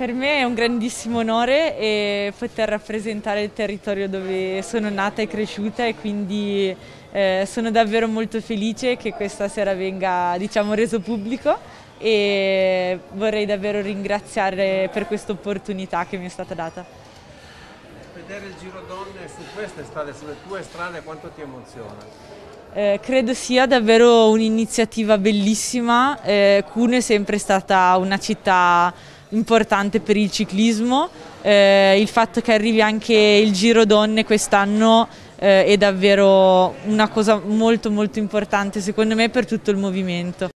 per me è un grandissimo onore e poter rappresentare il territorio dove sono nata e cresciuta e quindi eh, sono davvero molto felice che questa sera venga diciamo, reso pubblico e vorrei davvero ringraziare per questa opportunità che mi è stata data. Vedere il Giro Donne su queste strade, sulle tue strade, quanto ti emoziona? Eh, credo sia davvero un'iniziativa bellissima, eh, Cuneo è sempre stata una città importante per il ciclismo, eh, il fatto che arrivi anche il Giro Donne quest'anno eh, è davvero una cosa molto molto importante secondo me per tutto il movimento.